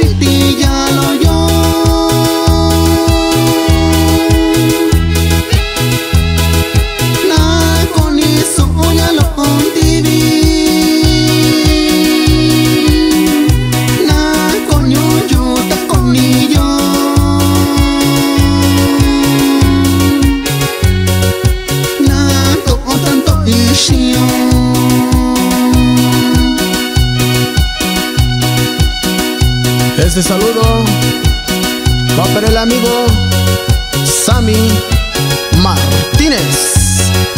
she. Este saludo va para el amigo Sammy Martínez.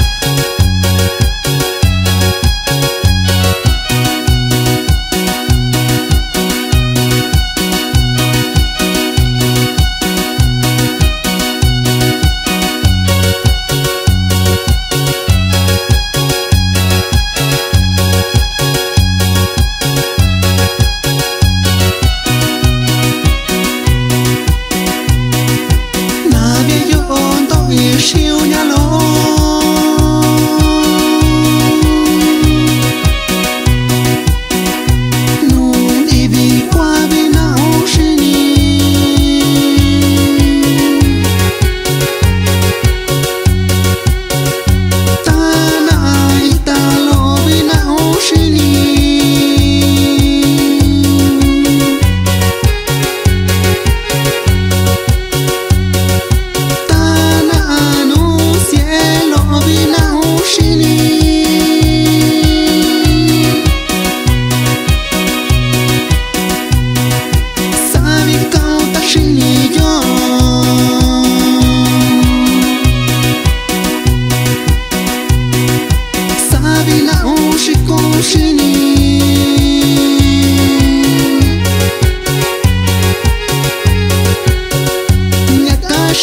you.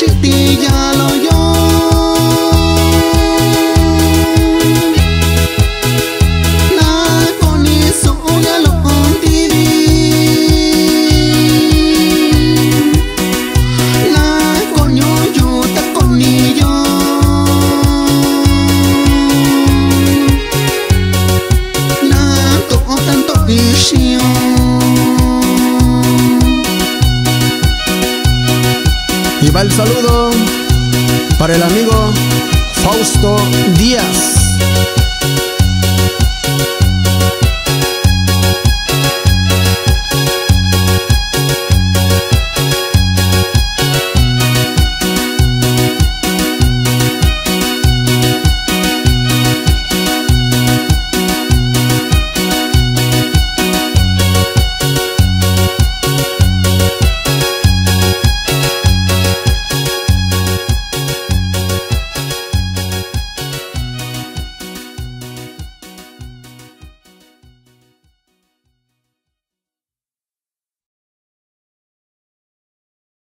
existía la Y va el saludo para el amigo Fausto Díaz.